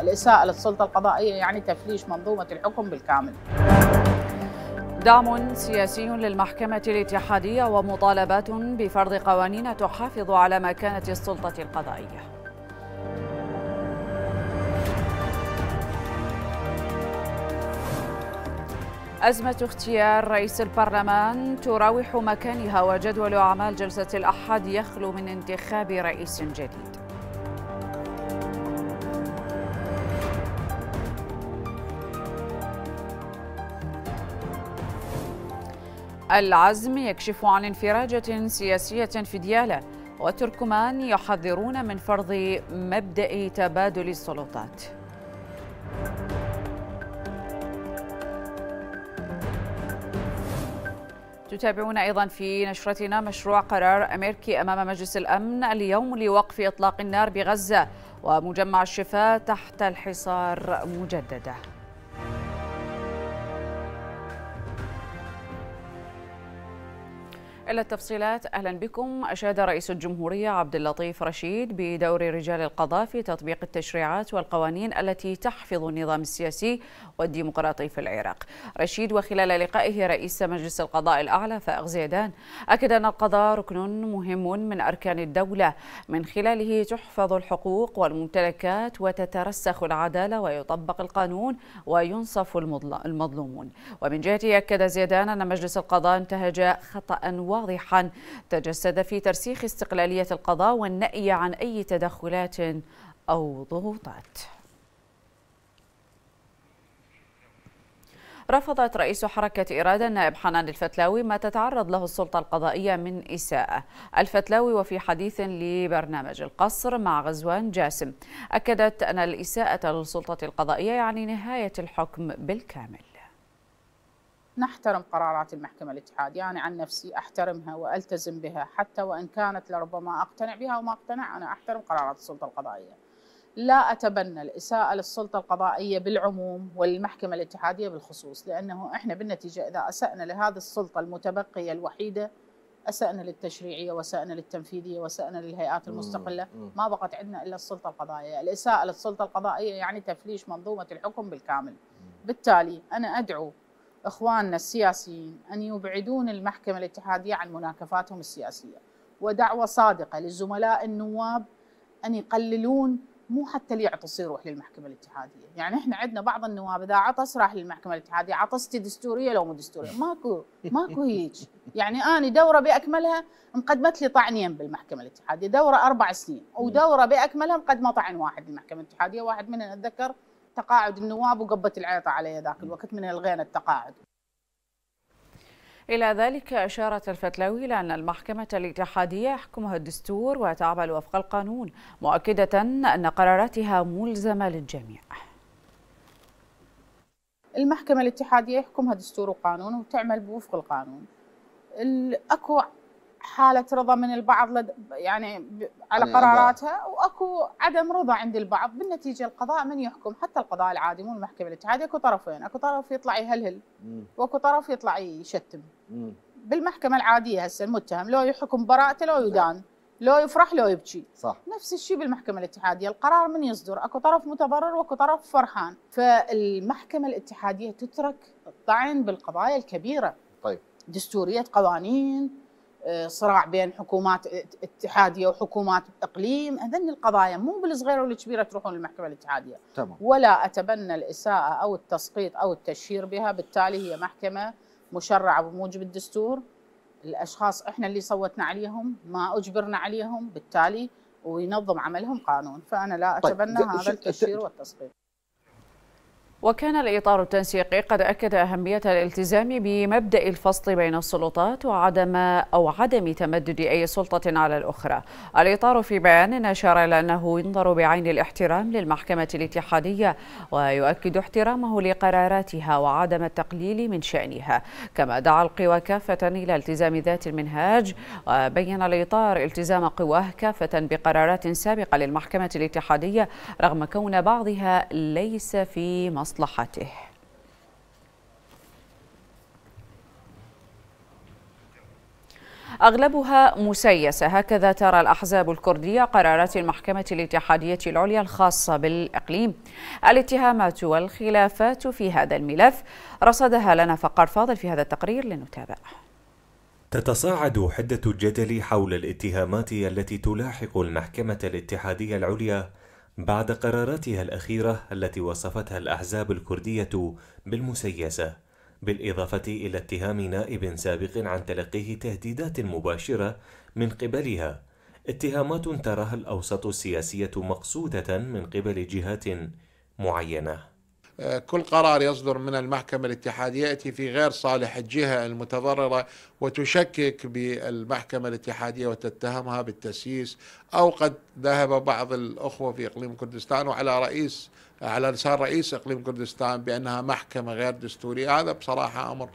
الإساءة للسلطة القضائية يعني تفليش منظومة الحكم بالكامل. دعم سياسي للمحكمة الاتحادية ومطالبات بفرض قوانين تحافظ على مكانة السلطة القضائية. أزمة اختيار رئيس البرلمان تراوح مكانها وجدول أعمال جلسة الأحد يخلو من انتخاب رئيس جديد. العزم يكشف عن انفراجة سياسية في ديالى وتركمان يحذرون من فرض مبدأ تبادل السلطات. تتابعون أيضا في نشرتنا مشروع قرار أمريكي أمام مجلس الأمن اليوم لوقف إطلاق النار بغزة ومجمع الشفاء تحت الحصار مجددة. إلى التفصيلات. أهلا بكم. أشاد رئيس الجمهورية عبد اللطيف رشيد بدور رجال القضاء في تطبيق التشريعات والقوانين التي تحفظ النظام السياسي والديمقراطي في العراق. رشيد وخلال لقائه رئيس مجلس القضاء الأعلى فائق زيدان أكد أن القضاء ركن مهم من أركان الدولة. من خلاله تحفظ الحقوق والممتلكات وتترسخ العدالة ويطبق القانون وينصف المظلومون. ومن جهته أكد زيدان أن مجلس القضاء انتهج خطأ واضحا تجسد في ترسيخ استقلالية القضاء والنأي عن أي تدخلات أو ضغوطات. رفضت رئيس حركة إرادة النائب حنان الفتلاوي ما تتعرض له السلطة القضائية من إساءة. الفتلاوي وفي حديث لبرنامج القصر مع غزوان جاسم أكدت أن الإساءة للسلطة القضائية يعني نهاية الحكم بالكامل. نحترم قرارات المحكمة الاتحادية أنا عن نفسي أحترمها وألتزم بها حتى وإن كانت لربما أقتنع بها وما أقتنع أنا أحترم قرارات السلطة القضائية. لا أتبنى الإساءة للسلطة القضائية بالعموم والمحكمة الاتحادية بالخصوص لأنه إحنا بالنتيجة إذا أسأنا لهذه السلطة المتبقية الوحيدة أسأنا للتشريعية وسأنا للتنفيذية وسأنا للهيئات المستقلة ما بقت عندنا إلا السلطة القضائية. الإساءة للسلطة القضائية يعني تفليش منظومة الحكم بالكامل. بالتالي أنا أدعو إخواننا السياسيين أن يبعدون المحكمة الاتحادية عن مناكفاتهم السياسية. ودعوة صادقة للزملاء النواب أن يقللون مو حتى اللي يعطس يروح للمحكمة الاتحادية، يعني إحنا عندنا بعض النواب إذا عطس راح للمحكمة الاتحادية، عطستي دستورية لو مو دستورية، ماكو ماكو هيك، يعني أنا دورة بأكملها مقدمت لي طعنين بالمحكمة الاتحادية، دورة أربع سنين، ودورة بأكملها مقدمة طعن واحد للمحكمة الاتحادية، واحد منهم أتذكر تقاعد النواب وقبت العيطة علي ذاك الوقت من الغينا التقاعد. إلى ذلك أشارت الفتلاوي إلى أن المحكمة الاتحادية يحكمها الدستور وتعمل وفق القانون مؤكدة أن قراراتها ملزمة للجميع. المحكمة الاتحادية يحكمها دستور وقانون وتعمل بوفق القانون. أكو حالة رضا من البعض لد يعني على قراراتها وأكو عدم رضا عند البعض بالنتيجة القضاء من يحكم حتى القضاء العادي مو المحكمة الاتحادية أكو طرفين أكو طرف يطلع يهلهل وأكو طرف يطلع يشتم. بالمحكمة العادية هسه المتهم لو يحكم براءته لو يدان لو يفرح لو يبكي. صح. نفس الشيء بالمحكمة الاتحادية القرار من يصدر أكو طرف متضرر وأكو طرف فرحان. فالمحكمة الاتحادية تترك الطعن بالقضايا الكبيرة. طيب. دستورية قوانين صراع بين حكومات اتحادية وحكومات إقليم هذني القضايا مو بالصغيره والكبيره تروحون للمحكمة الاتحادية تمام. ولا أتبنى الإساءة أو التسقيط أو التشهير بها بالتالي هي محكمة مشرعة بموجب الدستور الأشخاص إحنا اللي صوتنا عليهم ما أجبرنا عليهم بالتالي وينظم عملهم قانون فأنا لا أتبنى طيب. هذا التشهير والتسقيط وكان الإطار التنسيقي قد أكد أهمية الالتزام بمبدأ الفصل بين السلطات وعدم أو عدم تمدد أي سلطة على الأخرى. الإطار في بيان أشار إلى أنه ينظر بعين الاحترام للمحكمة الاتحادية ويؤكد احترامه لقراراتها وعدم التقليل من شأنها. كما دعا القوى كافة إلى التزام ذات المنهاج وبين الإطار التزام قواه كافة بقرارات سابقة للمحكمة الاتحادية رغم كون بعضها ليس في مصر مصلحته. أغلبها مسيسة. هكذا ترى الأحزاب الكردية قرارات المحكمة الاتحادية العليا الخاصة بالإقليم. الاتهامات والخلافات في هذا الملف. رصدها لنا فقار فاضل في هذا التقرير لنتابع. تتصاعد حدة الجدل حول الاتهامات التي تلاحق المحكمة الاتحادية العليا بعد قراراتها الأخيرة التي وصفتها الأحزاب الكردية بالمسيسة بالإضافة إلى اتهام نائب سابق عن تلقيه تهديدات مباشرة من قبلها اتهامات تراها الأوساط السياسية مقصودة من قبل جهات معينة. كل قرار يصدر من المحكمة الاتحادية يأتي في غير صالح الجهة المتضررة وتشكك بالمحكمة الاتحادية وتتهمها بالتسييس أو قد ذهب بعض الأخوة في إقليم كردستان وعلى رئيس على لسان رئيس إقليم كردستان بأنها محكمة غير دستورية. هذا بصراحة أمر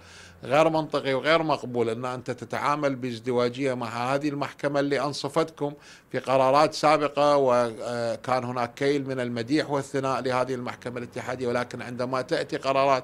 غير منطقي وغير مقبول أن أنت تتعامل بازدواجية مع هذه المحكمة اللي أنصفتكم في قرارات سابقة وكان هناك كيل من المديح والثناء لهذه المحكمة الاتحادية ولكن عندما تأتي قرارات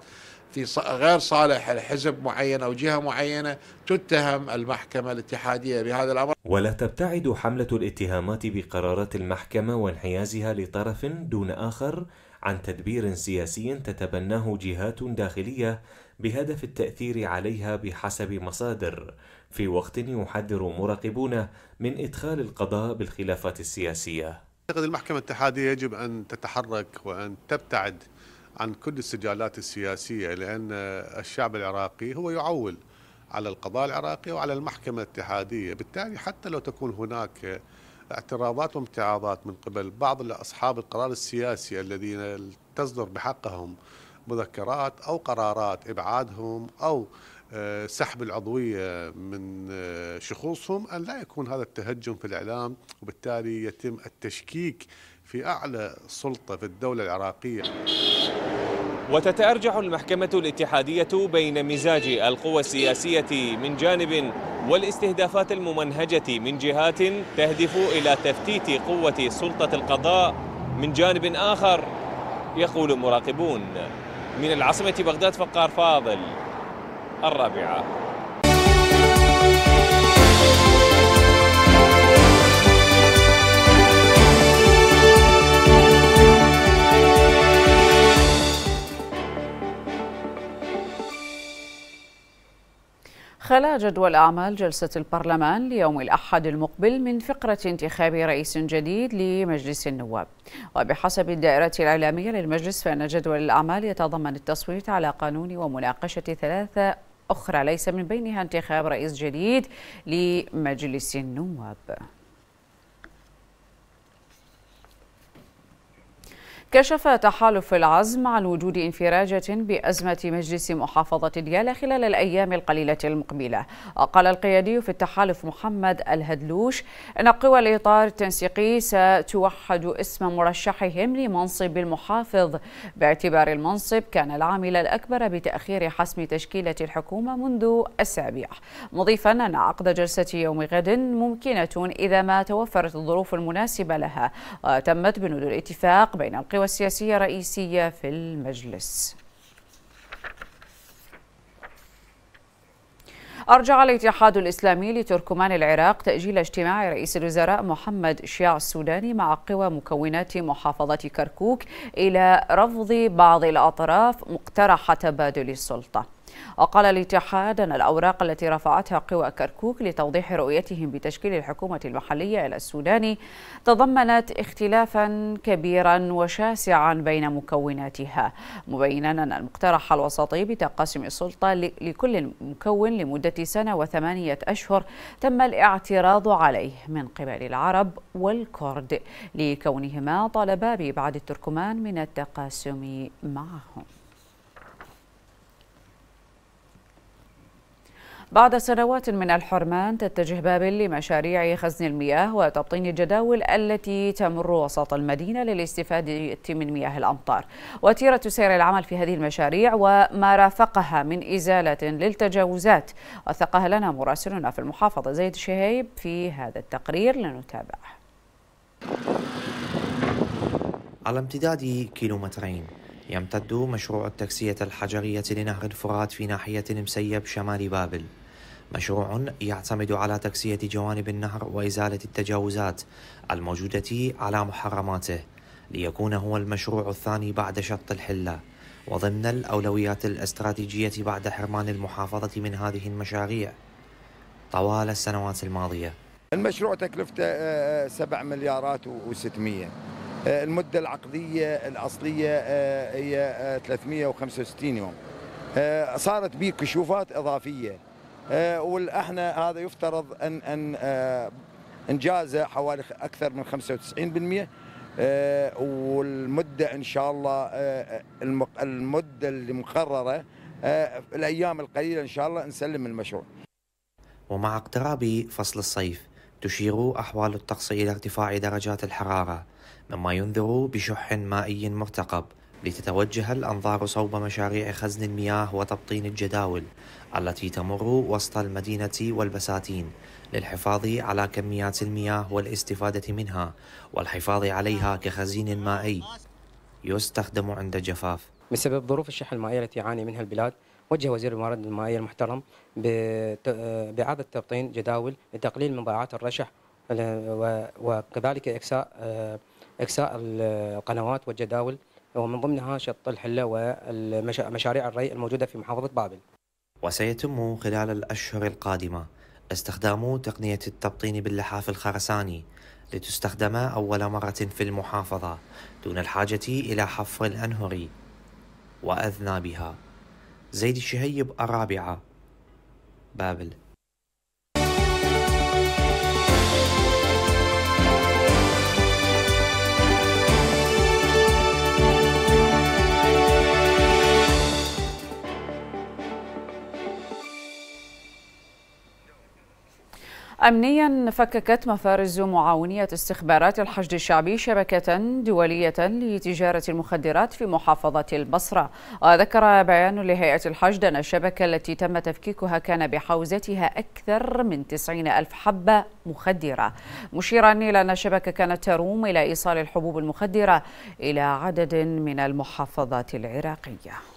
في غير صالح حزب معين أو جهة معينة تتهم المحكمة الاتحادية بهذا الأمر. ولا تبتعد حملة الاتهامات بقرارات المحكمة وانحيازها لطرف دون آخر عن تدبير سياسي تتبناه جهات داخلية بهدف التأثير عليها بحسب مصادر. في وقت يحذر مراقبون من إدخال القضاء بالخلافات السياسية. أعتقد المحكمة الاتحادية يجب أن تتحرك وأن تبتعد عن كل السجالات السياسية لأن الشعب العراقي هو يعول على القضاء العراقي وعلى المحكمة الاتحادية. بالتالي حتى لو تكون هناك اعتراضات وامتعاضات من قبل بعض أصحاب القرار السياسي الذين تصدر بحقهم مذكرات أو قرارات إبعادهم أو آه، سحب العضوية من آه، شخوصهم أن لا يكون هذا التهجم في الإعلام وبالتالي يتم التشكيك في أعلى سلطة في الدولة العراقية. وتتأرجح المحكمة الاتحادية بين مزاج القوى السياسية من جانب والاستهدافات الممنهجة من جهات تهدف إلى تفتيت قوة سلطة القضاء من جانب آخر يقول مراقبون. من العاصمة بغداد فقار فاضل الرابعة. خلا جدول أعمال جلسة البرلمان ليوم الأحد المقبل من فقرة انتخاب رئيس جديد لمجلس النواب. وبحسب الدائرة الإعلامية للمجلس فإن جدول الأعمال يتضمن التصويت على قانون ومناقشة ثلاثة أخرى ليس من بينها انتخاب رئيس جديد لمجلس النواب. كشف تحالف العزم عن وجود انفراجة بأزمة مجلس محافظة ديالى خلال الأيام القليلة المقبلة. وقال القيادي في التحالف محمد الهدلوش أن قوى الإطار التنسيقي ستوحد اسم مرشحهم لمنصب المحافظ. باعتبار المنصب كان العامل الأكبر بتأخير حسم تشكيلة الحكومة منذ أسابيع. مضيفا أن عقد جلسة يوم غد ممكنة إذا ما توفرت الظروف المناسبة لها. وتمت بنود الاتفاق بين القوى والسياسية رئيسية في المجلس. أرجع الاتحاد الإسلامي لتركمان العراق تأجيل اجتماع رئيس الوزراء محمد شيع السوداني مع قوى مكونات محافظة كركوك إلى رفض بعض الأطراف مقترح تبادل السلطة. وقال الاتحاد أن الأوراق التي رفعتها قوى كركوك لتوضيح رؤيتهم بتشكيل الحكومة المحلية إلى السودان تضمنت اختلافا كبيرا وشاسعا بين مكوناتها مبينا أن المقترح الوسطي بتقاسم السلطة لكل مكون لمدة سنة وثمانية أشهر تم الاعتراض عليه من قبل العرب والكرد لكونهما طالبا بإبعاد التركمان من التقاسم معهم. بعد سنوات من الحرمان تتجه بابل لمشاريع خزن المياه وتبطين الجداول التي تمر وسط المدينة للاستفادة من مياه الأمطار. وتيرة سير العمل في هذه المشاريع وما رافقها من إزالة للتجاوزات. وثقها لنا مراسلنا في المحافظة زيد شهيب في هذا التقرير لنتابع. على امتداد كيلومترين يمتد مشروع التكسية الحجرية لنهر الفرات في ناحية المسيب شمال بابل. مشروع يعتمد على تكسية جوانب النهر وإزالة التجاوزات الموجودة على محرماته ليكون هو المشروع الثاني بعد شط الحلة. وضمن الأولويات الاستراتيجية بعد حرمان المحافظة من هذه المشاريع. طوال السنوات الماضية. المشروع تكلفته 7 مليارات و600 المدة العقدية الأصلية هي 365 يوم. صارت به كشوفات إضافية. وإحنا هذا يفترض ان أن إنجازه حوالي أكثر من 95% والمدة إن شاء الله المدة اللي مقررة الأيام القليلة إن شاء الله نسلم المشروع. ومع اقتراب فصل الصيف تشير أحوال الطقس إلى ارتفاع درجات الحرارة مما ينذر بشح مائي مرتقب لتتوجه الأنظار صوب مشاريع خزن المياه وتبطين الجداول التي تمر وسط المدينة والبساتين للحفاظ على كميات المياه والاستفادة منها والحفاظ عليها كخزين مائي يستخدم عند الجفاف بسبب ظروف الشح المائية التي يعاني منها البلاد وجه وزير الموارد المائية المحترم بإعادة تبطين جداول لتقليل من ضياعات الرشح وكذلك إكساء إكساء القنوات والجداول ومن ضمنها شط الحلة ومشاريع الري الموجودة في محافظة بابل. وسيتم خلال الأشهر القادمة استخدام تقنية التبطين باللحاف الخرساني لتستخدم أول مرة في المحافظة دون الحاجة إلى حفر الأنهر. وأذنابها زيد الشهيب الرابعة بابل. أمنيا فككت مفارز معاونية استخبارات الحشد الشعبي شبكة دولية لتجارة المخدرات في محافظة البصرة. وذكر بيان لهيئة الحشد أن الشبكة التي تم تفكيكها كان بحوزتها أكثر من 90 ألف حبة مخدرة. مشيرا إلى أن الشبكة كانت تروم إلى إيصال الحبوب المخدرة إلى عدد من المحافظات العراقية.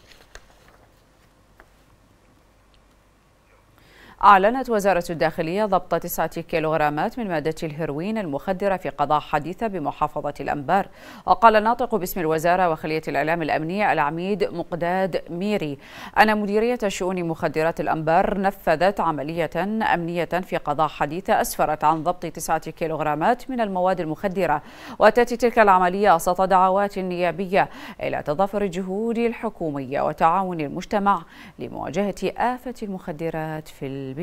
أعلنت وزارة الداخلية ضبط تسعة كيلوغرامات من مادة الهيروين المخدرة في قضاء حديثة بمحافظة الأنبار. وقال الناطق باسم الوزارة وخلية الإعلام الأمنية العميد مقداد ميري أن مديرية شؤون مخدرات الأنبار نفذت عملية أمنية في قضاء حديثة أسفرت عن ضبط تسعة كيلوغرامات من المواد المخدرة وتأتي تلك العملية وسط دعوات نيابية إلى تضافر الجهود الحكومية وتعاون المجتمع لمواجهة آفة المخدرات في البلاد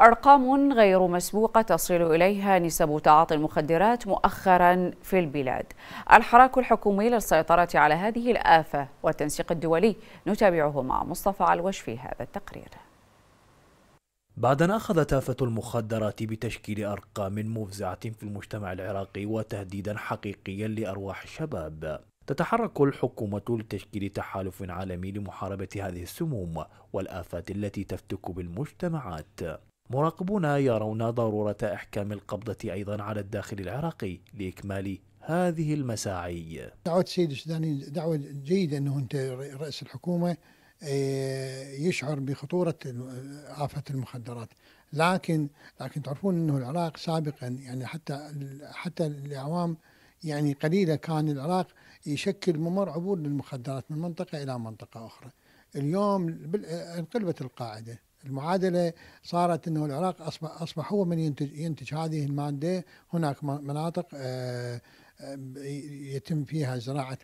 أرقام غير مسبوقة تصل إليها نسب تعاطي المخدرات مؤخرا في البلاد. الحراك الحكومي للسيطرة على هذه الآفة والتنسيق الدولي نتابعه مع مصطفى علوش في هذا التقرير. بعد أن أخذت آفة المخدرات بتشكيل أرقام مفزعة في المجتمع العراقي وتهديدا حقيقيا لأرواح الشباب. تتحرك الحكومة لتشكيل تحالف عالمي لمحاربة هذه السموم والآفات التي تفتك بالمجتمعات. مراقبون يرون ضرورة إحكام القبضة أيضا على الداخل العراقي لإكمال هذه المساعي. دعوة السيد السوداني دعوة جيدة أنه أنت رئيس الحكومة يشعر بخطورة آفة المخدرات. لكن لكن تعرفون أنه العراق سابقا يعني حتى حتى الأعوام يعني قليلة كان العراق يشكل ممر عبور للمخدرات من منطقة إلى منطقة أخرى. اليوم انقلبت القاعدة. المعادلة صارت أنه العراق أصبح, أصبح هو من ينتج, ينتج هذه المادة. هناك مناطق يتم فيها زراعة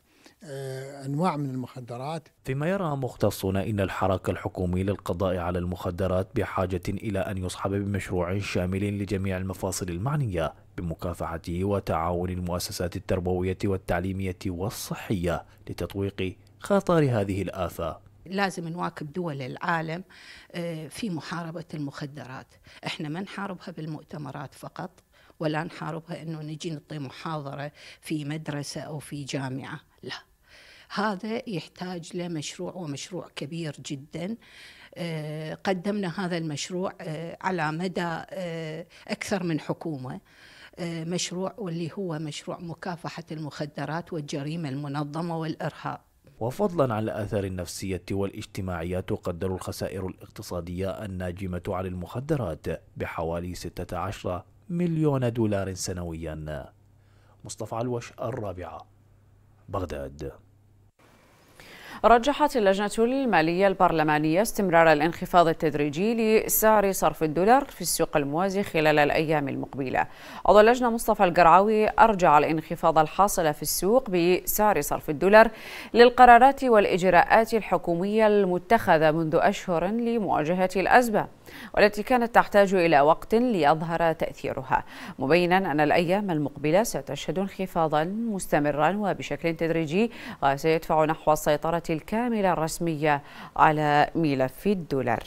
أنواع من المخدرات. فيما يرى مختصون إن الحراك الحكومي للقضاء على المخدرات بحاجة إلى أن يصحب بمشروع شامل لجميع المفاصل المعنية. بمكافحه وتعاون المؤسسات التربوية والتعليمية والصحية لتطويق خطر هذه الآفة. لازم نواكب دول العالم في محاربة المخدرات. إحنا ما نحاربها بالمؤتمرات فقط ولا نحاربها إنه نجي نعطي محاضرة في مدرسة أو في جامعة لا. هذا يحتاج لمشروع ومشروع كبير جدا. قدمنا هذا المشروع على مدى أكثر من حكومة. مشروع واللي هو مشروع مكافحة المخدرات والجريمة المنظمة والإرهاب. وفضلا عن الآثار النفسية والاجتماعية تقدر الخسائر الاقتصادية الناجمة عن المخدرات بحوالي 16 مليون دولار سنويا. مصطفى علوش الرابعة بغداد. رجحت اللجنة المالية البرلمانية استمرار الانخفاض التدريجي لسعر صرف الدولار في السوق الموازي خلال الأيام المقبلة. عضو اللجنة مصطفى القرعاوي أرجع الانخفاض الحاصل في السوق بسعر صرف الدولار للقرارات والإجراءات الحكومية المتخذة منذ أشهر لمواجهة الأزمة. والتي كانت تحتاج إلى وقت ليظهر تأثيرها. مبينا أن الأيام المقبلة ستشهد انخفاضا مستمرا وبشكل تدريجي وسيدفع نحو السيطرة الكاملة الرسمية على ملف الدولار.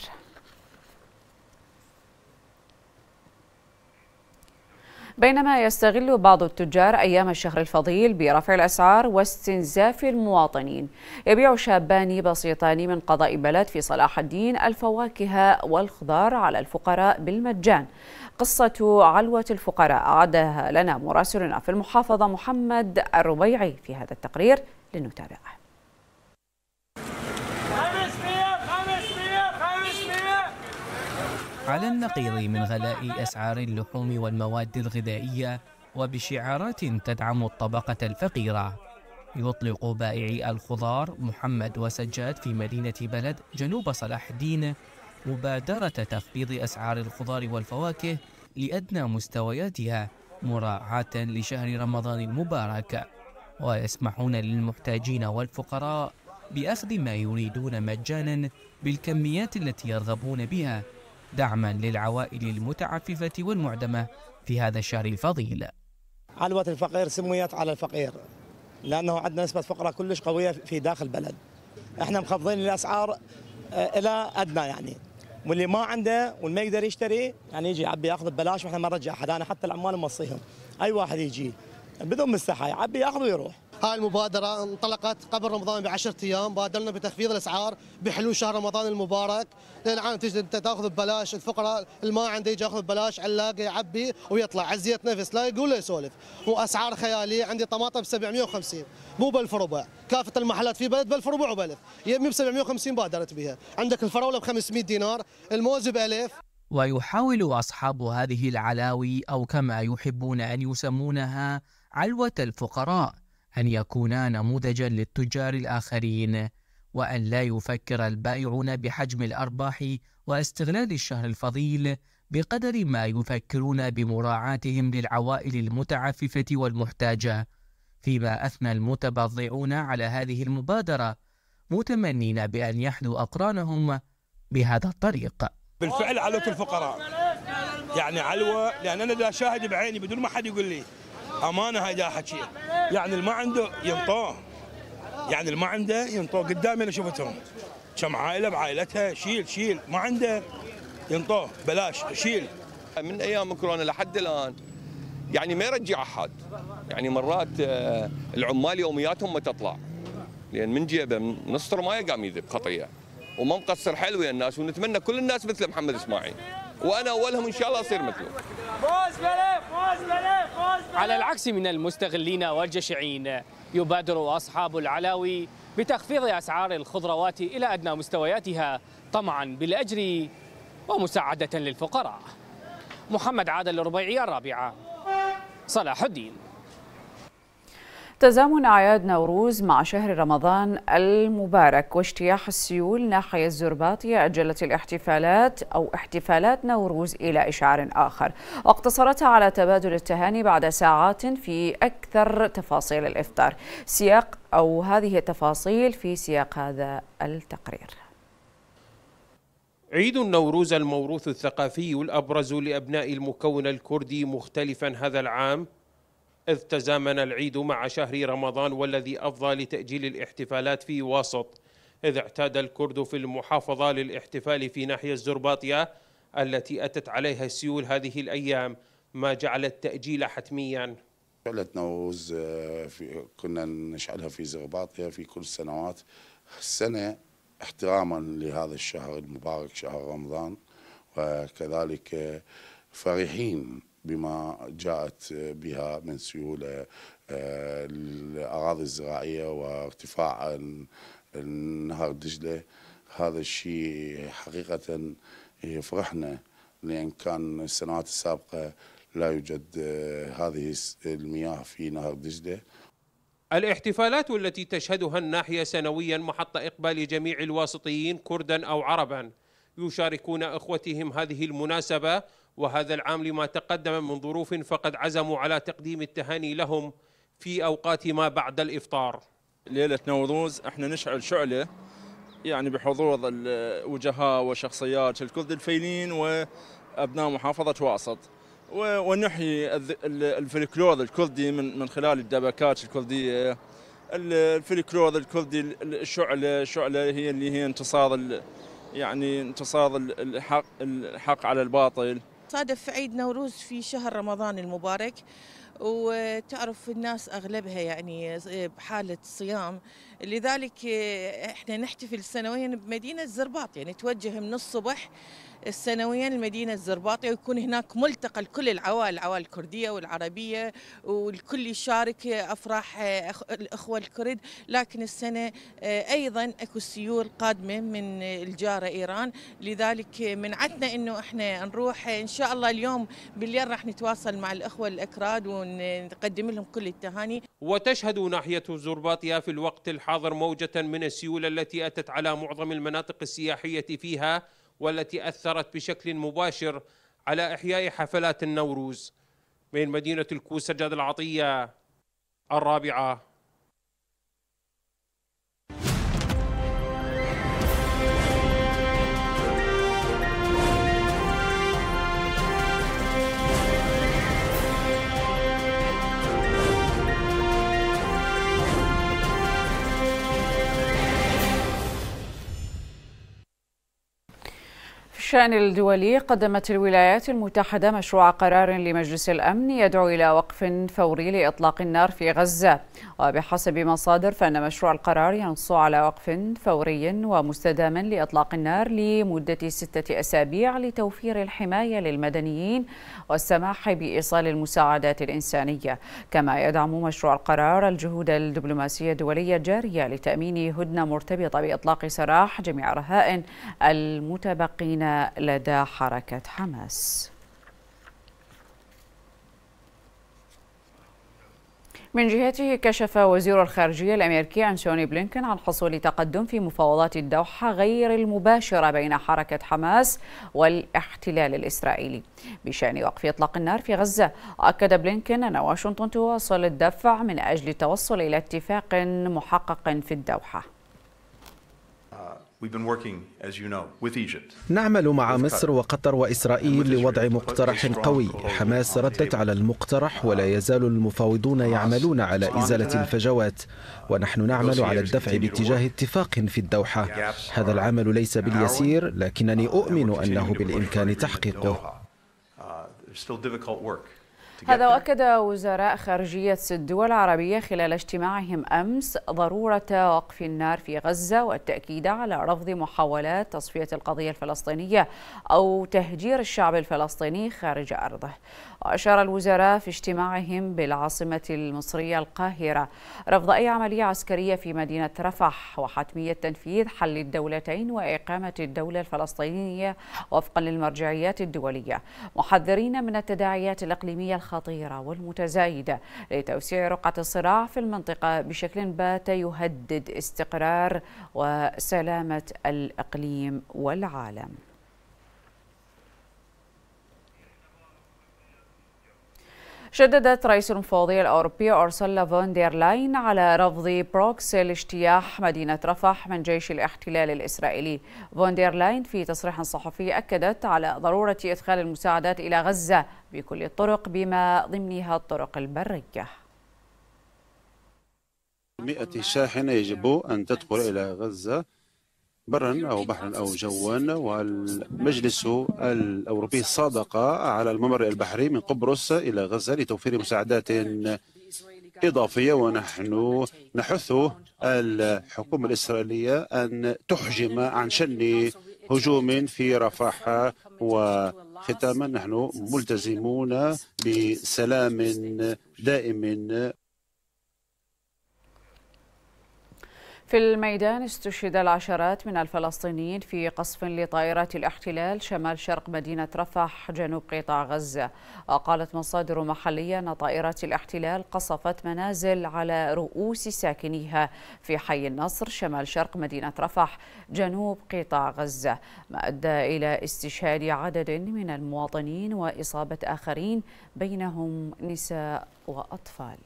بينما يستغل بعض التجار أيام الشهر الفضيل برفع الأسعار واستنزاف المواطنين. يبيع شابان بسيطان من قضاء بلد في صلاح الدين الفواكه والخضار على الفقراء بالمجان. قصة علوة الفقراء. أعدها لنا مراسلنا في المحافظة محمد الربيعي في هذا التقرير. لنتابعه على النقيض من غلاء أسعار اللحوم والمواد الغذائية وبشعارات تدعم الطبقة الفقيرة. يطلق بائعي الخضار محمد وسجاد في مدينة بلد جنوب صلاح الدين مبادرة تخفيض أسعار الخضار والفواكه لأدنى مستوياتها مراعاة لشهر رمضان المبارك. ويسمحون للمحتاجين والفقراء بأخذ ما يريدون مجانا بالكميات التي يرغبون بها. دعما للعوائل المتعففة والمعدمة في هذا الشهر الفضيل. علوة الفقير سميت على الفقير لأنه عندنا نسبة فقراء كلش قوية في داخل البلد. إحنا مخفضين الأسعار آه، إلى أدنى يعني. واللي ما عنده واللي ما يقدر يشتري يعني يجي يعبي يأخذ ببلاش وإحنا ما نرجع احد أنا حتى العمال موصيهم. أي واحد يجي بدون مستحى يعبي يأخذ ويروح. هاي المبادرة انطلقت قبل رمضان بعشرة أيام بادرنا بتخفيض الأسعار بحلول شهر رمضان المبارك. لأن الآن تجي أنت تأخذ ببلاش الفقراء اللي ما عنده يجي يأخذ ببلاش علاقة يعبي ويطلع. عزية نفس لا يقول لا يسولف. وأسعار خيالية عندي طماطم ب 750 مو بألف ربع كافة المحلات في بلد بألف ربع وبألف. يمي ب 750 بادرت بها عندك الفراولة ب 500 دينار الموز بألف. ويحاول أصحاب هذه العلاوي أو كما يحبون أن يسمونها علوة الفقراء. أن يكونا نموذجا للتجار الآخرين وأن لا يفكر البائعون بحجم الأرباح واستغلال الشهر الفضيل بقدر ما يفكرون بمراعاتهم للعوائل المتعففة والمحتاجة. فيما أثنى المتبضعون على هذه المبادرة متمنين بأن يحذوا أقرانهم بهذا الطريق. بالفعل علوة الفقراء. يعني علوة لأن أنا دا شاهد بعيني بدون ما حد يقول لي. أمانة هاي دا حكي يعني اللي ما عنده ينطوه. يعني اللي ما عنده ينطوه. قدامي أنا شفتهم. كم عائلة بعائلتها شيل شيل. ما عنده ينطوه. بلاش شيل. من أيام كورونا لحد الآن يعني ما يرجع أحد. يعني مرات آه، العمال يومياتهم ما تطلع. لأن من جيبه من نص رمايه قام يذب خطيه وما مقصر حيل ويا الناس. ونتمنى كل الناس مثل محمد إسماعيل. وأنا أولهم إن شاء الله أصير مثله. فوز بلف فوز بلف فوز على العكس من المستغلين والجشعين يبادر أصحاب العلاوي بتخفيض أسعار الخضروات إلى أدنى مستوياتها طمعا بالأجر ومساعدة للفقراء. محمد عادل الربيعي الرابعة. صلاح الدين. تزامن أعياد نوروز مع شهر رمضان المبارك واجتياح السيول ناحية الزرباطية أجلت الاحتفالات أو احتفالات نوروز إلى إشعار آخر. واقتصرتها على تبادل التهاني بعد ساعات في أكثر تفاصيل الإفطار. سياق أو هذه التفاصيل في سياق هذا التقرير. عيد النوروز الموروث الثقافي الأبرز لأبناء المكون الكردي مختلفا هذا العام. إذ تزامن العيد مع شهر رمضان والذي أفضى لتأجيل الاحتفالات في واسط إذ اعتاد الكرد في المحافظة للاحتفال في ناحية الزرباطية التي أتت عليها السيول هذه الأيام. ما جعل التأجيل حتميا. شعلة نوروز آه، في كنا نشعلها في زرباطية في كل السنوات. السنة احتراما لهذا الشهر المبارك شهر رمضان. وكذلك آه، فرحين بما جاءت بها من سيولة آه، الأراضي الزراعية وارتفاع نهر دجلة. هذا الشيء حقيقة يفرحنا لأن كان السنوات السابقة لا يوجد آه، هذه المياه في نهر دجلة. الاحتفالات التي تشهدها الناحية سنويا محط إقبال جميع الواسطيين كردا أو عربا يشاركون إخوتهم هذه المناسبة وهذا العام لما تقدم من ظروف فقد عزموا على تقديم التهاني لهم في أوقات ما بعد الإفطار. ليلة نوروز إحنا نشعل شعلة يعني بحضور الوجهاء وشخصيات الكرد الفيلين وأبناء محافظة واسط. ونحيي الفلكلور الكردي من من خلال الدبكات الكردية. الفلكلور الكردي الشعلة شعلة هي اللي هي انتصار يعني انتصار الحق الحق على الباطل. صادف عيد نوروز في شهر رمضان المبارك. وتعرف الناس أغلبها يعني بحالة صيام. لذلك إحنا نحتفل سنويا بمدينة زرباط يعني توجه من الصبح سنويا المدينة الزرباطية ويكون هناك ملتقى لكل العوائل العوائل الكردية والعربية والكل يشارك أفراح الأخوة الكرد. لكن السنة أيضا أكو سيول قادمة من الجارة إيران. لذلك منعتنا أنه إحنا نروح. إن شاء الله اليوم بالليل راح نتواصل مع الأخوة الأكراد ونقدم لهم كل التهاني. وتشهد ناحية زرباطيا في الوقت الحاضر موجة من السيول التي أتت على معظم المناطق السياحية فيها. والتي أثرت بشكل مباشر على إحياء حفلات النوروز من مدينة الكوسة جاد العطية الرابعة. الشأن الدولي قدمت الولايات المتحدة مشروع قرار لمجلس الأمن يدعو إلى وقف فوري لإطلاق النار في غزة. وبحسب مصادر فإن مشروع القرار ينص على وقف فوري ومستدام لإطلاق النار لمدة ستة أسابيع لتوفير الحماية للمدنيين والسماح بإيصال المساعدات الإنسانية. كما يدعم مشروع القرار الجهود الدبلوماسية الدولية الجارية لتأمين هدنة مرتبطة بإطلاق سراح جميع الرهائن المتبقين. لدى حركة حماس. من جهته كشف وزير الخارجية الأمريكي أنتوني بلينكن عن حصول تقدم في مفاوضات الدوحة غير المباشرة بين حركة حماس والاحتلال الإسرائيلي. بشأن وقف إطلاق النار في غزة أكد بلينكن أن واشنطن تواصل الدفع من أجل التوصل إلى اتفاق محقق في الدوحة. نعمل مع مصر وقطر وإسرائيل لوضع مقترح قوي. حماس ردت على المقترح ولا يزال المفاوضون يعملون على إزالة الفجوات. ونحن نعمل على الدفع باتجاه اتفاق في الدوحة. هذا العمل ليس باليسير لكنني أؤمن أنه بالإمكان تحقيقه. هذا وأكد وزراء خارجية الدول العربية خلال اجتماعهم أمس ضرورة وقف النار في غزة والتأكيد على رفض محاولات تصفية القضية الفلسطينية أو تهجير الشعب الفلسطيني خارج أرضه. وأشار الوزراء في اجتماعهم بالعاصمة المصرية القاهرة رفض أي عملية عسكرية في مدينة رفح وحتمية تنفيذ حل الدولتين وإقامة الدولة الفلسطينية وفقا للمرجعيات الدولية. محذرين من التداعيات الإقليمية الخطيرة والمتزايدة لتوسيع رقعة الصراع في المنطقة بشكل بات يهدد استقرار وسلامة الإقليم والعالم. شددت رئيس المفوضية الأوروبية أورسولا فون دير لاين على رفض بروكسل اجتياح مدينة رفح من جيش الاحتلال الإسرائيلي. فون دير لاين في تصريح صحفي أكدت على ضرورة إدخال المساعدات إلى غزة بكل الطرق بما ضمنها الطرق البرية. مئة شاحنة يجب أن تدخل إلى غزة برا أو بحرا أو جوا والمجلس الأوروبي صادق على الممر البحري من قبرص إلى غزة لتوفير مساعدات إضافية ونحن نحث الحكومة الإسرائيلية أن تحجم عن شن هجوم في رفح و ختاما نحن ملتزمون بسلام دائم في الميدان استشهد العشرات من الفلسطينيين في قصف لطائرات الاحتلال شمال شرق مدينة رفح جنوب قطاع غزة. وقالت مصادر محلية أن طائرات الاحتلال قصفت منازل على رؤوس ساكنيها في حي النصر شمال شرق مدينة رفح جنوب قطاع غزة. ما أدى إلى استشهاد عدد من المواطنين وإصابة آخرين بينهم نساء وأطفال.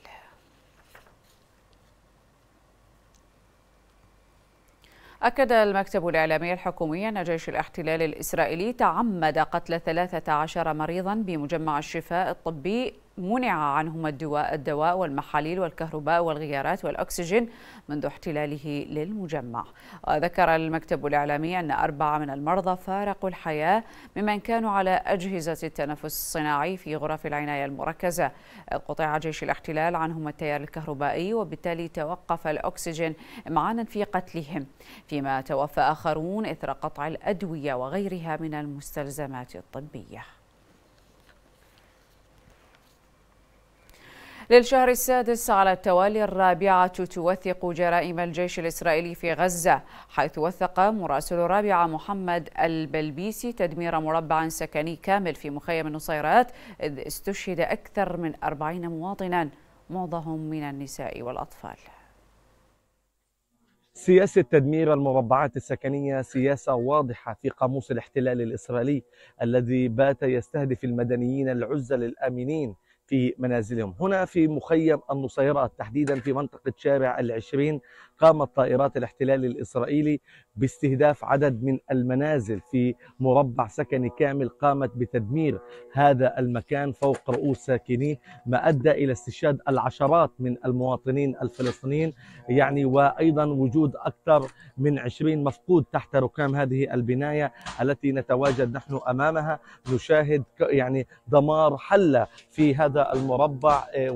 أكد المكتب الإعلامي الحكومي أن جيش الاحتلال الإسرائيلي تعمد قتل 13 مريضا بمجمع الشفاء الطبي منع عنهم الدواء, الدواء والمحاليل والكهرباء والغيارات والأكسجين منذ احتلاله للمجمع. وذكر المكتب الإعلامي أن أربعة من المرضى فارقوا الحياة ممن كانوا على أجهزة التنفس الصناعي في غرف العناية المركزة. قطع جيش الاحتلال عنهم التيار الكهربائي وبالتالي توقف الأكسجين معانا في قتلهم. فيما توفى آخرون إثر قطع الأدوية وغيرها من المستلزمات الطبية. للشهر السادس على التوالي الرابعة توثق جرائم الجيش الإسرائيلي في غزة حيث وثق مراسل الرابعة محمد البلبيسي تدمير مربع سكني كامل في مخيم النصيرات إذ استشهد أكثر من أربعين مواطنا معظمهم من النساء والأطفال. سياسة تدمير المربعات السكنية سياسة واضحة في قاموس الاحتلال الإسرائيلي الذي بات يستهدف المدنيين العزل الآمنين في منازلهم. هنا في مخيم النصيرات تحديدا في منطقة شارع العشرين قامت طائرات الاحتلال الإسرائيلي باستهداف عدد من المنازل في مربع سكني كامل قامت بتدمير هذا المكان فوق رؤوس ساكنيه ما أدى إلى استشهاد العشرات من المواطنين الفلسطينيين يعني وأيضا وجود أكثر من 20 مفقود تحت ركام هذه البناية التي نتواجد نحن أمامها. نشاهد يعني دمار حل في هذا المربع آه،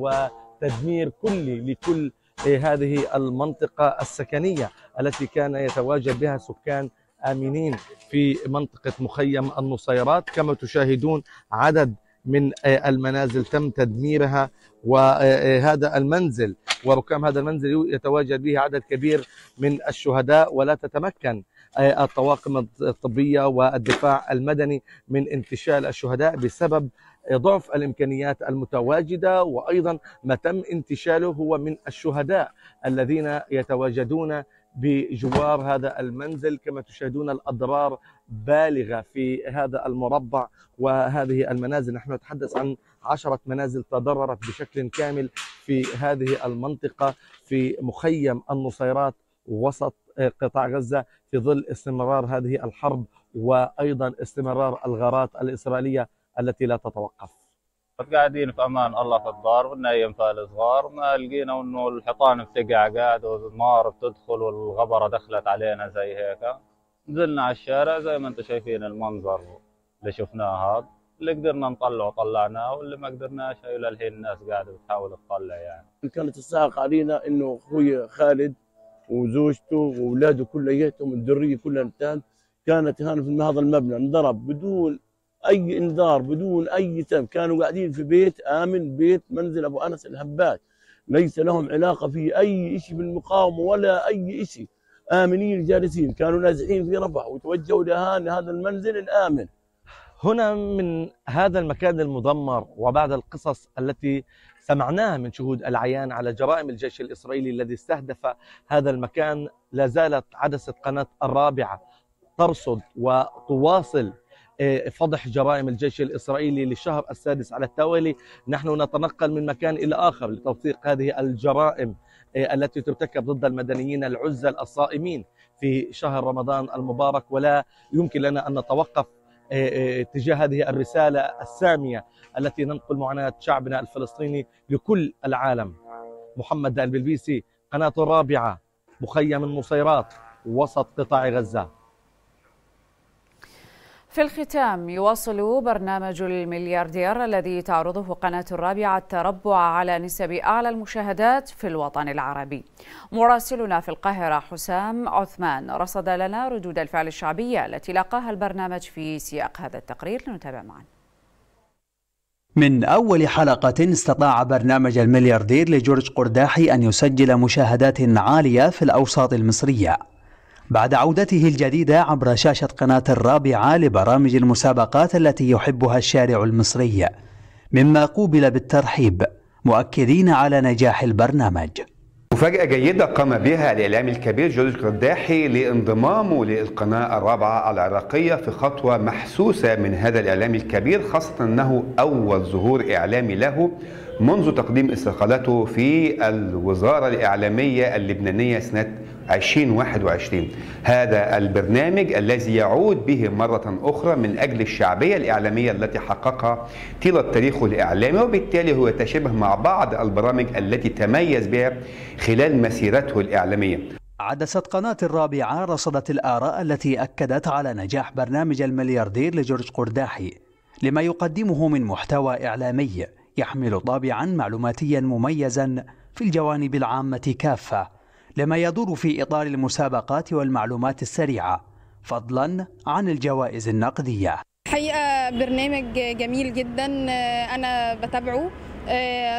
وتدمير كلي لكل هذه المنطقة السكنية التي كان يتواجد بها سكان آمنين في منطقة مخيم النصيرات. كما تشاهدون عدد من المنازل تم تدميرها وهذا المنزل وركام هذا المنزل يتواجد به عدد كبير من الشهداء. ولا تتمكن الطواقم الطبية والدفاع المدني من انتشال الشهداء بسبب ضعف الإمكانيات المتواجدة وأيضا ما تم انتشاله هو من الشهداء الذين يتواجدون بجوار هذا المنزل كما تشاهدون الأضرار بالغة في هذا المربع وهذه المنازل. نحن نتحدث عن عشرة منازل تضررت بشكل كامل في هذه المنطقة في مخيم النصيرات وسط قطاع غزة في ظل استمرار هذه الحرب وأيضا استمرار الغارات الإسرائيلية التي لا تتوقف. قاعدين في أمان الله في الدار ونايم في الصغار ما لقينا إنه الحيطان بتقع قاعد والنار بتدخل والغبرة دخلت علينا زي هيك. نزلنا على الشارع زي ما أنتم شايفين المنظر اللي شفناه هذا. اللي قدرنا نطلعه طلعناه واللي ما قدرناش هي للحين الناس قاعدة بتحاول تطلع يعني. كانت الساقة علينا إنه أخوي خالد وزوجته وأولاده كلياتهم الذرية كلها كانت هنا في هذا المبنى انضرب بدون أي إنذار بدون أي سبب. كانوا قاعدين في بيت آمن بيت منزل أبو أنس الهبات ليس لهم علاقة في أي شيء بالمقاومة ولا أي شيء آمنين جالسين. كانوا نازحين في رفح وتوجهوا لهذا المنزل الآمن. هنا من هذا المكان المدمر وبعد القصص التي سمعناها من شهود العيان على جرائم الجيش الإسرائيلي الذي استهدف هذا المكان لا زالت عدسة قناة الرابعة ترصد وتواصل فضح جرائم الجيش الإسرائيلي للشهر السادس على التوالي. نحن نتنقل من مكان إلى آخر لتوثيق هذه الجرائم التي ترتكب ضد المدنيين العزل الصائمين في شهر رمضان المبارك. ولا يمكن لنا أن نتوقف تجاه هذه الرسالة السامية التي ننقل معاناة شعبنا الفلسطيني لكل العالم. محمد البلبيسي قناة الرابعة مخيم النصيرات وسط قطاع غزة. في الختام يواصل برنامج الملياردير الذي تعرضه قناة الرابعة التربع على نسب أعلى المشاهدات في الوطن العربي. مراسلنا في القاهرة حسام عثمان. رصد لنا ردود الفعل الشعبية التي لاقاها البرنامج في سياق هذا التقرير لنتابع معا. من أول حلقة استطاع برنامج الملياردير لجورج قرداحي أن يسجل مشاهدات عالية في الأوساط المصرية. بعد عودته الجديدة عبر شاشة قناة الرابعة لبرامج المسابقات التي يحبها الشارع المصري. مما قوبل بالترحيب مؤكدين على نجاح البرنامج. مفاجأة جيدة قام بها الإعلامي الكبير جورج قرداحي لانضمامه للقناة الرابعة العراقية في خطوة محسوسة من هذا الإعلامي الكبير خاصة أنه أول ظهور إعلامي له منذ تقديم استقالته في الوزارة الإعلامية اللبنانية سنة 2021 هذا البرنامج الذي يعود به مرة أخرى من أجل الشعبية الإعلامية التي حققها طيلة تاريخه الإعلامي وبالتالي هو يتشابه مع بعض البرامج التي تميز بها خلال مسيرته الإعلامية. عدست قناة الرابعة رصدت الآراء التي أكدت على نجاح برنامج الملياردير لجورج قرداحي لما يقدمه من محتوى إعلامي يحمل طابعا معلوماتيا مميزا في الجوانب العامة كافة. لما يدور في إطار المسابقات والمعلومات السريعة فضلا عن الجوائز النقدية. حقيقة برنامج جميل جدا أنا بتابعه.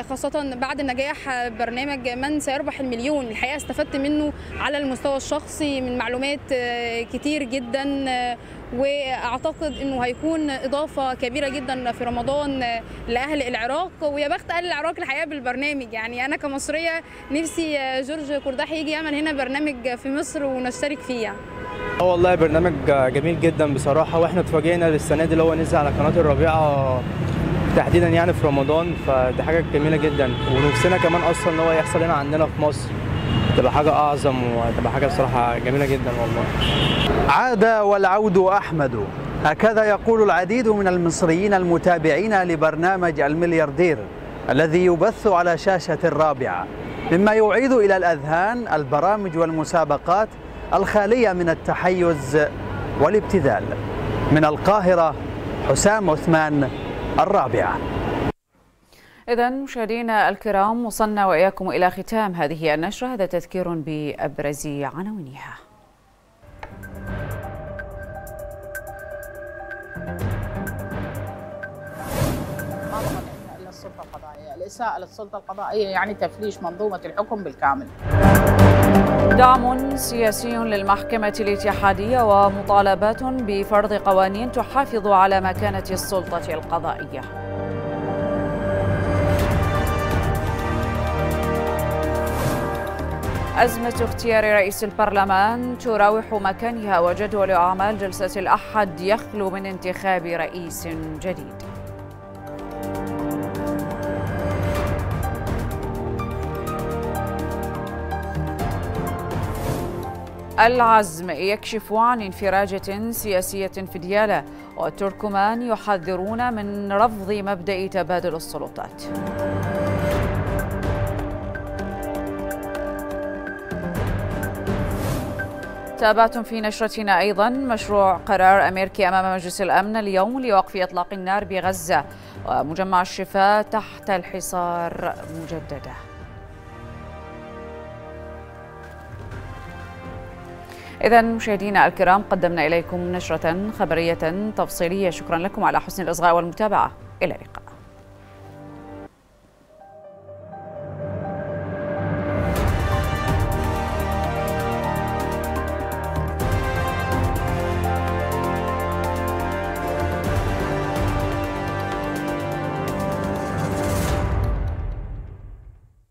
خاصة بعد نجاح برنامج من سيربح المليون. الحقيقة استفدت منه على المستوى الشخصي من معلومات كتير جدا وأعتقد إنه هيكون إضافة كبيرة جدا في رمضان لأهل العراق. ويا بخت أهل العراق الحقيقة بالبرنامج. يعني أنا كمصرية نفسي جورج قرداحي يجي يعمل هنا برنامج في مصر ونشترك فيه. يعني. آه والله برنامج جميل جدا بصراحة وإحنا اتفاجئنا السنة دي اللي هو نزل على قناة الربيعة تحديدا يعني في رمضان. فدي حاجة جميلة جدا. ونفسنا كمان أصلا إن هو يحصل هنا عندنا في مصر. تبقى حاجة أعظم وتبقى حاجة بصراحة جميلة جدا والله. عاد والعود أحمد. هكذا يقول العديد من المصريين المتابعين لبرنامج الملياردير الذي يبث على شاشة الرابعة مما يعيد إلى الأذهان البرامج والمسابقات الخالية من التحيز والابتذال. من القاهرة حسام عثمان الرابعة. إذا مشاهدينا الكرام وصلنا وإياكم إلى ختام هذه النشرة. هذا تذكير بأبرز عناوينها. السلطة القضائية الإساءة للسلطة القضائية يعني تفليش منظومة الحكم بالكامل. دعم سياسي للمحكمة الاتحادية ومطالبات بفرض قوانين تحافظ على مكانة السلطة القضائية. أزمة اختيار رئيس البرلمان تراوح مكانها وجدول أعمال جلسة الأحد يخلو من انتخاب رئيس جديد. العزم يكشف عن انفراجة سياسية في ديالى والتركمان يحذرون من رفض مبدأ تبادل السلطات. تابعتم في نشرتنا أيضا. مشروع قرار أمريكي أمام مجلس الأمن اليوم لوقف إطلاق النار بغزة. ومجمع الشفاء تحت الحصار مجددا إذا مشاهدينا الكرام قدمنا إليكم نشرة خبرية تفصيلية. شكرا لكم على حسن الإصغاء والمتابعة. إلى اللقاء.